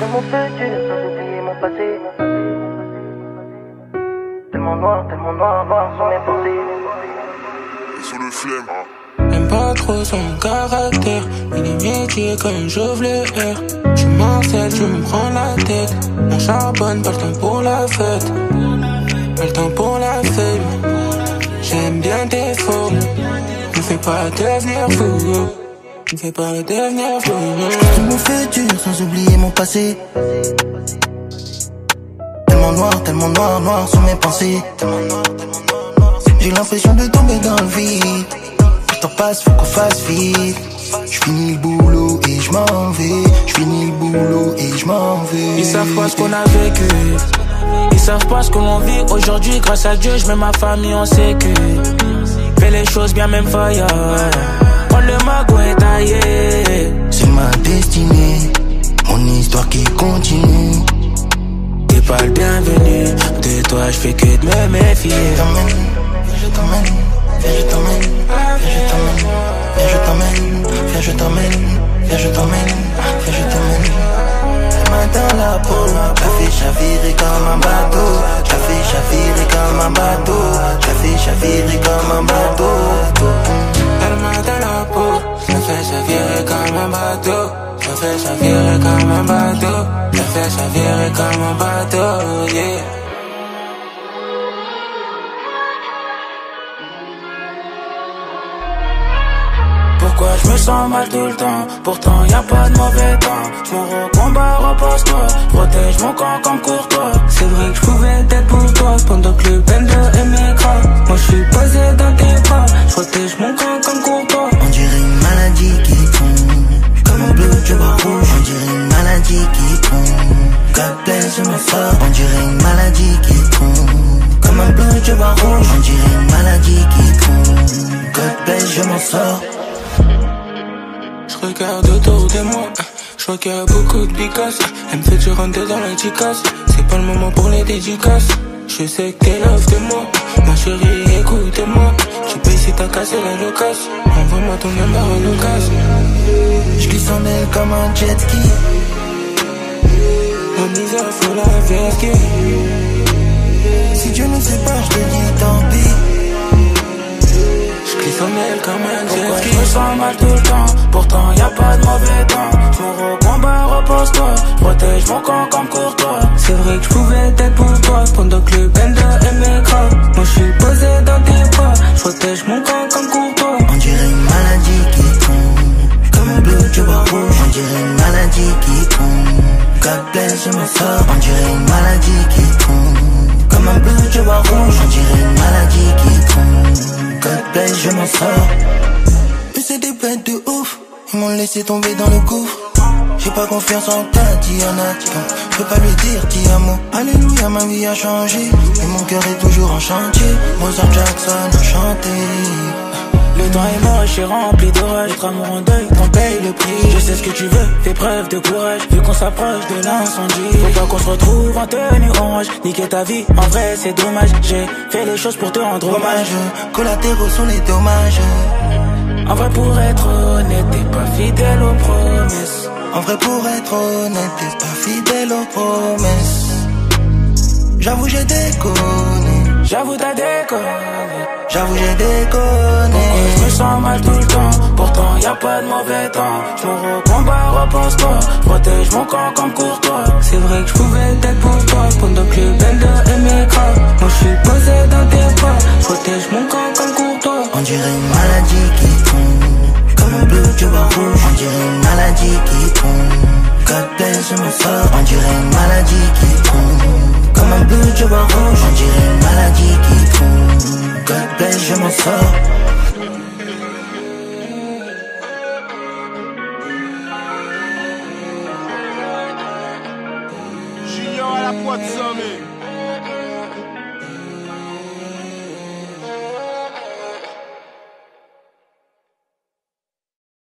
mon futur sans oublier mon passé. Tellement noir, tellement noir, noir sont mes pensées. Sur le flemme, J'aime pas trop son caractère. Il est métier comme j'ouvre le R Tu m'harcèles, tu me prends la tête. On charbonne, pas le temps pour la fête. Pas le temps pour la fête. J'aime bien tes formes. Ne fais pas devenir fou Ne fais pas devenir fou mon futur sans oublier mon passé. Tellement noir, tellement noir, noir sont mes pensées. J'ai l'impression de tomber dans le vide. Le temps passe, faut qu'on fasse vite. Je finis le boulot et je m'en vais. Je finis le boulot et je m'en vais. Ils savent pas ce qu'on a vécu Ils savent pas ce que l'on vit aujourd'hui Grâce à Dieu je mets ma famille en sécu Fais les choses bien même faillant Quand le magot C'est ma destinée, mon histoire qui continue. T'es pas le bienvenu De toi je fais que de me méfier t'emmène, je t'emmène, viens je t'emmène, viens je t'emmène, viens je t'emmène, viens je t'emmène, viens je t'emmène. Les mains dans la peau, t'as fait chavirer comme un bateau, fait chavirer comme un bateau. Me fait chavirer comme un bateau yeah. Pourquoi je me sens mal tout le temps? Pourtant y a pas de mauvais temps. Je me combat, repose-toi Protège mon camp comme courtois C'est vrai que je pouvais être pour toi Pendant que le bender est Moi je suis posé dans tes bras. Je protège mon camp comme courtois On dirait une maladie qui tombe, God bless, je m'en sors. On dirait une maladie qui tombe, comme un bleu du bas rouge. On dirait une maladie qui tombe, God bless, je m'en sors. Je regarde autour de moi, je vois qu'il y a beaucoup de bicasses. Elle me fait du rentrer dans la chicasse. C'est pas le moment pour les dédicaces. Je sais qu'elle offre de moi, ma chérie, écoute-moi. Tu payes si t'as cassé la locasse. Envoie-moi ton numéro locasse. Je glisse en elle comme un jet ski. La misère, faut la ski. Si Dieu nous sépare, je te dis tant pis. Je glisse en elle comme un jet ski. Je me sens mal tout le temps, pourtant y a pas de mauvais temps. Je me combat, repose-toi. Protège mon camp comme courtois. C'est vrai que je pouvais être pour toi pendant que le bender est m'écrase. Moi je suis posé dans tes bras. Je protège mon camp comme courtois. On dirait une maladie dirait une maladie qui tombe, God bless, je m'en sors. On dirait une maladie qui tombe, comme un bleu du bas rouge. On dirait une maladie qui tombe, God bless, je m'en sors. Eux c'est des bêtes de ouf, ils m'ont laissé tomber dans le gouffre. J'ai pas confiance en ta Diana, je peux pas lui dire ti amo. Alléluia, ma vie a changé, et mon cœur est toujours en chantier. Mozart Jackson a chanté. Le temps est moche et rempli d'orage Notre amour en deuil, t'en payes le prix. Je sais ce que tu veux, fais preuve de courage. Vu qu'on s'approche de l'incendie. Faut pas qu'on se retrouve en tenue orange. Niquer ta vie, en vrai c'est dommage. J'ai fait les choses pour te rendre Hommage, collatéraux sont les dommages. En vrai pour être honnête, t'es pas fidèle aux promesses. En vrai, pour être honnête, t'es pas fidèle aux promesses. J'avoue, j'ai déconné. J'avoue t'as déconné J'avoue, j'ai déconné. Je me sens mal tout le temps, pourtant y a pas de mauvais temps. Je me recombat, repose-toi, protège mon camp comme courtois. C'est vrai que je pouvais être pour toi pendant que le bender est m'écrase. Moi je suis posé dans tes bras, protège mon camp comme courtois. On dirait une maladie qui tombe, comme un bleu du bas rouge. On dirait une maladie qui tombe. God bless, je m'en sors. On dirait une maladie qui du bas rouge. On dirait une maladie qui tombe. God bless, je m'en sors. Junior à la poids de sommet.